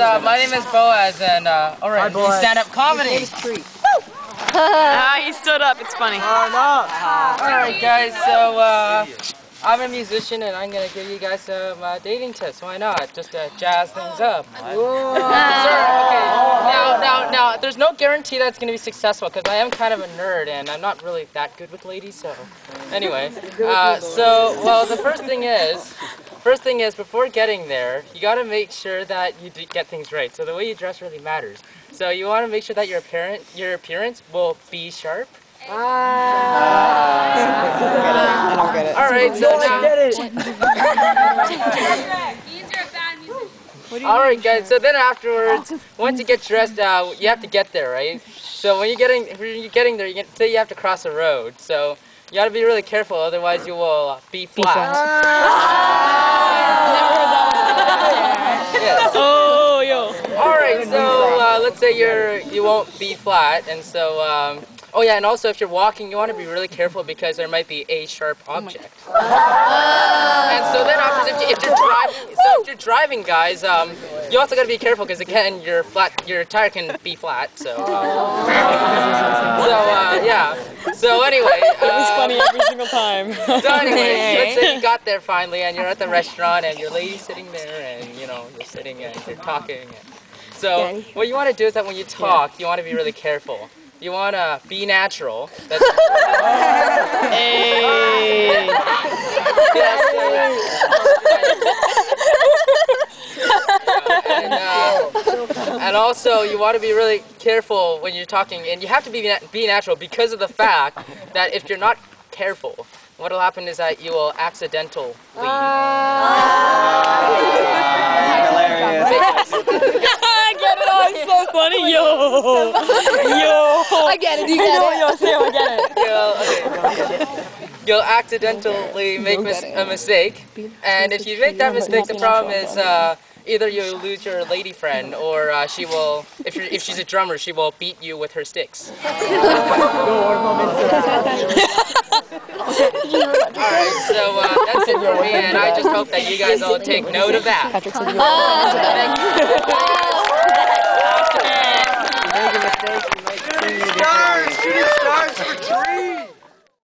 uh, my name is Boaz, and uh, all right, Boaz. stand-up comedy. Ah, he stood up. It's funny. Oh no! All right, guys. So uh, I'm a musician, and I'm gonna give you guys some uh, dating tips. Why not? Just to jazz things up. Sure. Okay. Now, now, now. There's no guarantee that it's gonna be successful because I am kind of a nerd, and I'm not really that good with ladies. So, anyway. Uh, so, well, the first thing is. First thing is, before getting there, you gotta make sure that you do get things right. So the way you dress really matters. So you want to make sure that your apparent, your appearance will be sharp. I don't get it. All right, so No, I get it. Means you're a all right, guys. So then afterwards, once you get dressed out, you have to get there, right? So when you're getting, when you're getting there, you get, say you have to cross a road. So you got to be really careful, otherwise you will uh, be flat. Yes. Oh, yo. All right, so uh, let's say you're you won't be flat, and so um, oh yeah, and also if you're walking, you want to be really careful because there might be a sharp object. and so then after if, you, if you're driving, so if you're driving, guys, um, you also got to be careful because again, your flat your tire can be flat. So so uh, yeah. So anyway, It's was funny every single time. so anyway, let's say you got there finally, and you're at the restaurant, and your lady's sitting there, and you know you're sitting and you're talking. And so what you want to do is that when you talk, you want to be really careful. You want to be natural. That's hey. yes, and, uh, and also, you want to be really careful when you're talking, and you have to be na- be natural because of the fact that if you're not careful, what will happen is that you will accidentally. Hilarious. I get it. Oh, it's so funny. Yo. Yo. I get it. You I know, get it. yo, I get it. you'll, okay. you'll accidentally make mis- a mistake, and if you make that mistake, the problem is uh, either you lose your lady friend, or uh, she will. If you're, if she's a drummer, she will beat you with her sticks. Alright, so uh, that's it for me, and I just hope that you guys all take note of that. Mistake, you